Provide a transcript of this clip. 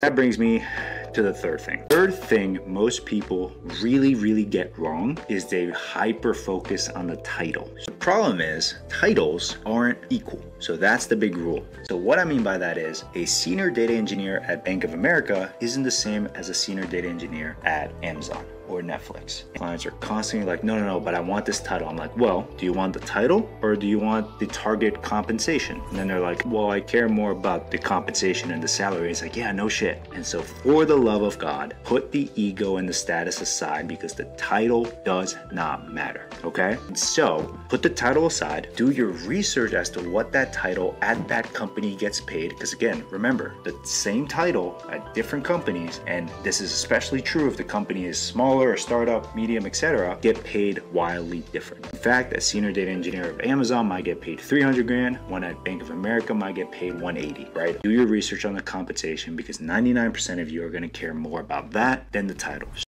That brings me to the third thing. Third thing most people really, really get wrong is they hyper focus on the title. The problem is titles aren't equal. So that's the big rule. So what I mean by that is a senior data engineer at Bank of America isn't the same as a senior data engineer at Amazon or Netflix. Clients are constantly like, no, no, no, but I want this title. I'm like, well, do you want the title or do you want the target compensation? And then they're like, well, I care more about the compensation and the salary. It's like, yeah, no shit. And so for the love of God, put the ego and the status aside because the title does not matter. Okay. So put the title aside, do your research as to what that title at that company gets paid. Because again, remember the same title at different companies, and this is especially true if the company is small smaller, a startup, medium, etc., get paid wildly different. In fact, a senior data engineer of Amazon might get paid 300 grand, one at Bank of America might get paid 180, right? Do your research on the compensation because 99% of you are going to care more about that than the title.